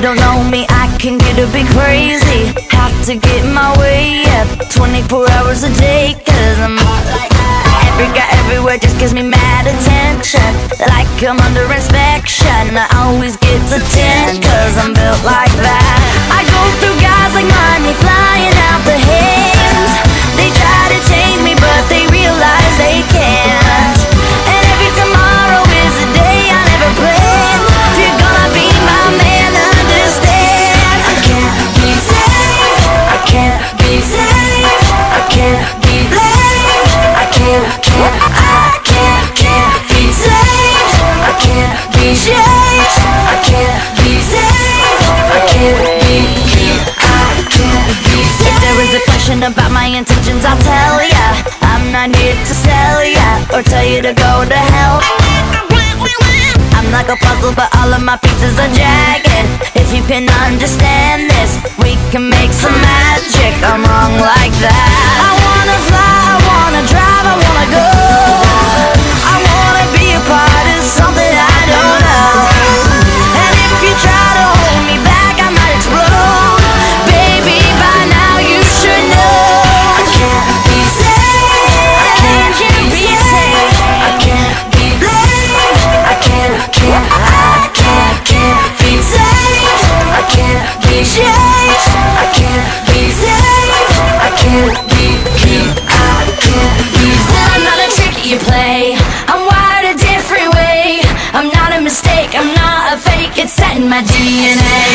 know me, I can get a bit crazy. Have to get my way up 24 hours a day Cause I'm hot like that Every guy everywhere just gives me mad attention. Like I'm under inspection I always get the changed I can't be saved I can't be, can't, I can't be saved If there is a question about my intentions, I'll tell ya I'm not here to sell ya Or tell you to go to hell I'm like a puzzle, but all of my pieces are jagged. If you can understand this, we can make some magic. I'm wrong like that. set in my DNA